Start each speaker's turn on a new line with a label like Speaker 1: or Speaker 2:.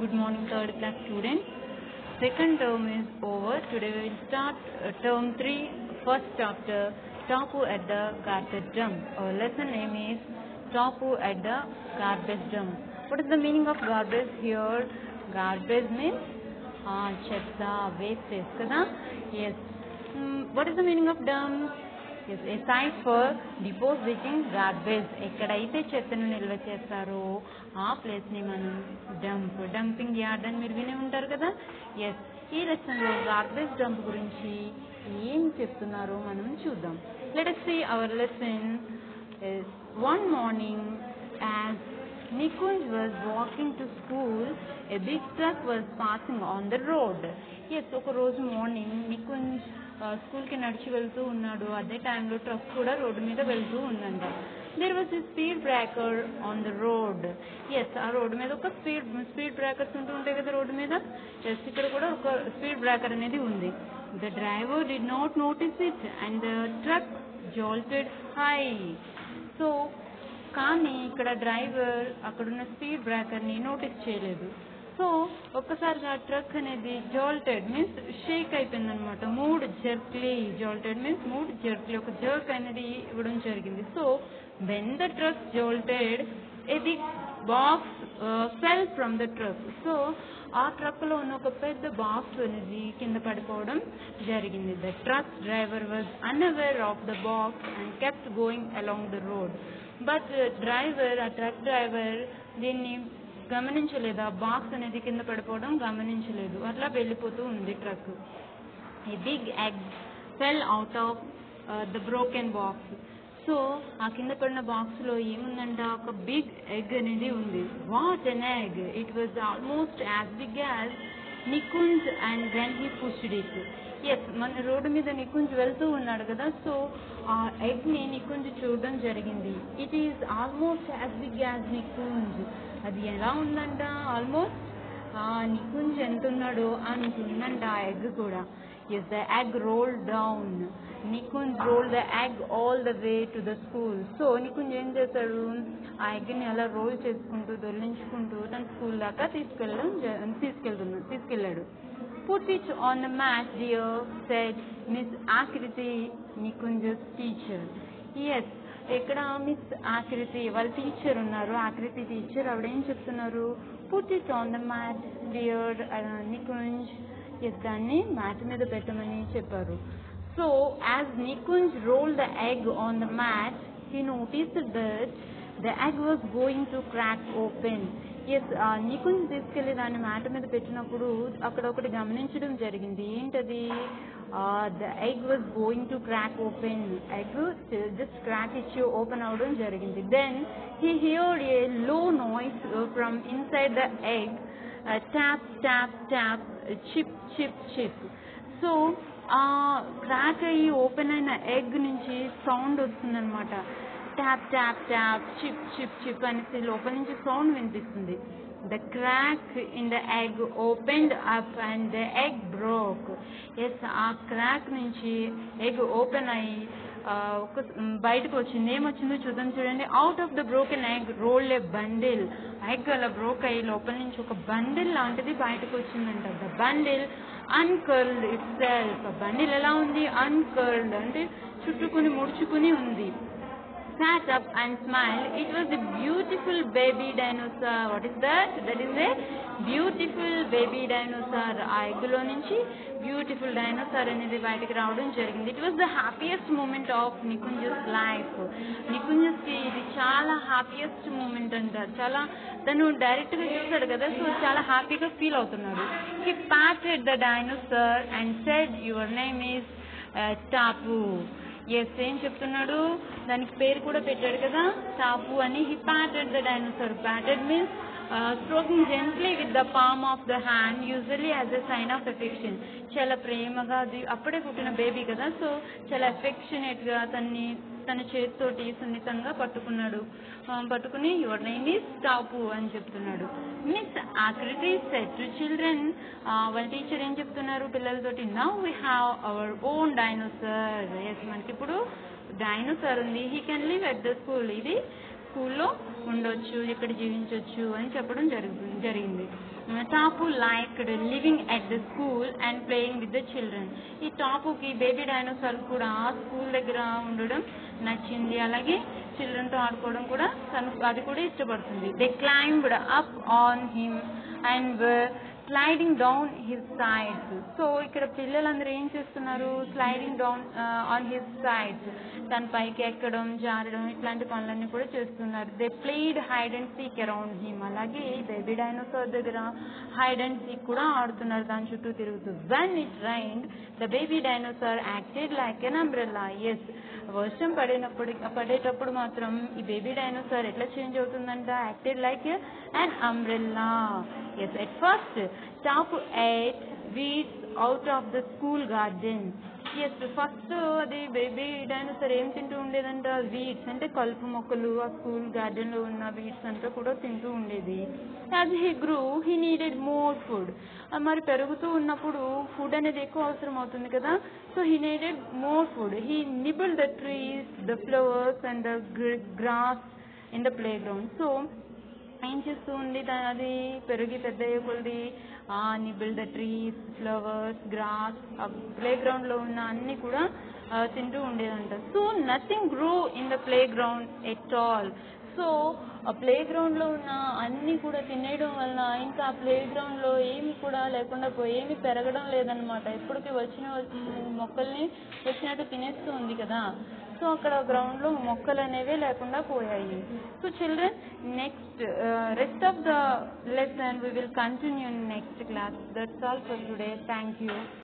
Speaker 1: Good morning, third class students. Second term is over. Today we will start uh, term 3, first chapter, Tapu at the Garbage Dump. Our uh, lesson name is Tapu at the Garbage Dump. What is the meaning of garbage here? Garbage means ah, waste. Yes. Mm, what is the meaning of dump? A site for depositing garbage ఎక్కడైతే చెత్తను నిల్వ చేస్తారో ఆ ప్లేస్ని మనం dump dumping yard అని మీరు వినే ఉంటారు కదా? ఎస్ ఈ లెసన్లో గార్బేజ్ డంప్ గురించి ఏం చెప్తున్నారో మనం చూద్దాం. Let us see our lesson one morning as Nikunj was walking to school, a big truck was passing on the road. Yes ఒక రోజు మార్నింగ్ నికుంజ్ స్కూల్కి నడిచి వెళ్తూ ఉన్నాడు. అదే టైంలో ట్రక్ కూడా రోడ్డు మీద వెళ్తూ ఉందంట. There was a speed breaker on the road yes ఆ రోడ్డు మీద ఒక స్పీడ్ స్పీడ్ బ్రేకర్స్ ఉంటూ ఉంటాయి కదా రోడ్డు మీద. ఎస్ ఇక్కడ కూడా ఒక స్పీడ్ బ్రేకర్ అనేది ఉంది. The driver did not notice it and the truck jolted high so కానీ ఇక్కడ డ్రైవర్ అక్కడున్న స్పీడ్ బ్రేకర్ని నోటీస్ చేయలేదు. సో ఒక్కసారిగా ట్రక్ అనేది జోల్టెడ్ మీన్స్ షేక్ అయిపోయింది అనమాట moved jerkily jolted means moved jerkily. ఒక జర్క్ అనేది ఇవ్వడం జరిగింది. So when the truck jolted a box fell from the truck so ఆ ట్రక్లో ఉన్న ఒక పెద్ద బాక్స్ అనేది కింద పడిపోవడం జరిగింది. The truck driver was unaware of the box and kept going along the road but driver ఆ ట్రక్ డ్రైవర్ దీన్ని గమనించలేదు. ఆ బాక్స్ అనేది కింద పడిపోవడం గమనించలేదు. అట్లా వెళ్ళిపోతూ ఉంది truck a big egg fell out of the broken box so ఆ కింద పడిన బాక్స్లో ఏముందంట? ఒక బిగ్ ఎగ్ అనేది ఉంది. What an egg it was almost as big as Nikunj and when he pushed it yes మన రోడ్డు మీద నికుంజ్ వెళ్తూ ఉన్నాడు కదా సో ఆ ఎగ్ని నికుంజ్ చూడడం జరిగింది. It is almost as big as Nikunj. అది ఎలా ఉందంట? ఆల్మోస్ట్ ఆ నికుంజ్ ఎంత ఉన్నాడో అంత ఉందంట ఆ ఎగ్ కూడా. Yes the egg roll down Nikunj roll the egg all the way to the school so Nikunj ఏం చేశాడు? ఆ ఎగ్ని అలా రోల్ చేసుకుంటూ దొల్లించుకుంటూ తన స్కూల్ దాకా తీసుకెళ్ళడం తీసుకెళ్తున్నాడు తీసుకెళ్ళాడు. Put it on the mat, dear, said miss Akriti, Nikunja's teacher Yes, ఇక్కడ మిస్ ఆకృతి వాళ్ళ టీచర్ ఉన్నారు. ఆకృతి టీచర్ ఆవిడేం చెప్తున్నారు? Put it on the mat dear Nikunj దాన్ని మ్యాట్ మీద పెట్టమని చెప్పారు. So as Nikunj roll the egg on the mat he notice that the egg was going to crack open yes నీకుని uh, తీసుకెళ్ళి దాన్ని mat మీద పెట్టినప్పుడు అక్కడ ఒకటి గమనించడం జరిగింది. ఏంటది? The egg was going to crack open egg just crack ఇచ్చి ఓపెన్ అవడం జరిగింది. Then he heard a low noise from inside the egg tap tap tap chip chip chip so ఆ క్రాక్ అయ్యి ఓపెన్ అయిన ఎగ్ నుంచి sound వస్తుందన్నమాట. Tap tap tap chip chip chip అనేసి లోపల నుంచి సౌండ్ వినిపిస్తుంది. The crack in the egg opened up and the egg broke yes ఆ క్రాక్ నుంచి ఎగ్ ఓపెన్ అయ్యి ఒక బయటకు వచ్చింది. ఏమొచ్చిందో చూద్దాం చూడండి. Out of the broken egg roll a bundle egg అలా బ్రోక్ అయ్యి లోపల నుంచి ఒక బండిల్ లాంటిది బయటకు వచ్చిందంట. The bundle uncurled itself bundle ఎలా ఉంది? అన్కర్ల్డ్ అంటే చుట్టుకుని ముడుచుకుని ఉంది. Sat up and smiled. It was a beautiful baby dinosaur. What is that? That is a beautiful baby dinosaur. ఆ ఎగ్గులో నుంచి బ్యూటిఫుల్ డైనోసార్ అనేది బయటకు రావడం జరిగింది it was the happiest moment of Nikunj's life నికుంజస్కి ఇది చాలా హ్యాపీయెస్ట్ మూమెంట్ అంటారు చాలా తను డైరెక్ట్గా చూస్తాడు కదా సో చాలా హ్యాపీగా ఫీల్ అవుతున్నాడు he patted the dinosaur and said your name is Tapu yes ఏం చెప్తున్నాడు? దానికి పేరు కూడా పెట్టాడు కదా టాపు అని. He patted the dinosaur patted means stroking gently with the palm of the hand usually as a sign of affection. చాలా ప్రేమగా అది అప్పుడే పుట్టిన బేబీ కదా సో చాలా ఎఫెక్షనేట్గా తన్ని తన చేతితోటి సున్నితంగా పట్టుకున్నాడు. పట్టుకుని యువర్ నేమ్ ఈస్ టాపు అని చెప్తున్నాడు. Means Akriti said to children వాళ్ళ టీచర్ ఏం చెప్తున్నారు పిల్లలతోటి? Now we have our own dinosaur yes మనకి ఇప్పుడు డైనోసార్ ఉంది. He can live at the school ఇది స్కూల్లో ఉండొచ్చు ఇక్కడ జీవించవచ్చు అని చెప్పడం జరుగుతుంది జరిగింది. Tapu liked living at the school and playing with the children. ఈ టాపుకి బేబీ డైనోసార్ కూడా స్కూల్ దగ్గర ఉండడం నచ్చింది. అలాగే చిల్డ్రన్తో ఆడుకోవడం కూడా తను అది కూడా ఇష్టపడుతుంది. They climbed up on him and sliding down his sides so ఇక్కడ పిల్లలందరూ ఏం చేస్తున్నారు? Sliding down on his sides తన పైకి ఎక్కడం జారడం ఇట్లాంటి పనులన్నీ కూడా చేస్తున్నారు. They played hide and seek around him అలాగే బేబీ డైనోసార్ దగ్గర హైడ్ అండ్ సీక్ కూడా ఆడుతున్నారు. దాని చుట్టూ తిరుగుతూ. When it rain the baby dinosaur acted like an umbrella yes వర్షం పడినప్పుడు పడేటప్పుడు మాత్రం ఈ బేబీ డైనోసార్ ఎట్లా చేంజ్ అవుతుందంట? Acted like and umbrella yes at first Tapu ate weeds out of the school garden yes first uh, అది baby dinosaur ఏం తింటూ ఉండేదంట? వీడ్స్ అంటే కలుపు మొక్కలు ఆ స్కూల్ గార్డెన్లో ఉన్న వీడ్స్ అంతా కూడా తింటూ ఉండేది. As he grew he needed more food మరి పెరుగుతూ ఉన్నప్పుడు ఫుడ్ అనేది ఎక్కువ అవసరం అవుతుంది కదా? So he needed more food he nibble the trees the flowers and the grass in the playground so ఏం చేస్తూ ఉంది అది పెరిగి పెద్ద అయ్యే కొద్ది ఆ the trees flowers grass play గ్రౌండ్లో ఉన్న అన్ని కూడా తింటూ ఉండేదంట. So nothing grow in the playground at all. So ఆ ప్లే గ్రౌండ్లో ఉన్న అన్ని కూడా తినేయడం వల్ల ఇంకా ఆ ప్లే గ్రౌండ్లో ఏమి కూడా లేకుండా పోయి ఏమి పెరగడం లేదనమాట ఎప్పటికీ వచ్చిన మొక్కల్ని వచ్చినట్టు తినేస్తూ ఉంది కదా. సో అక్కడ గ్రౌండ్లో మొక్కలు అనేవి లేకుండా పోయాయి. So children next rest of the lesson we will continue next class that's all for today thank you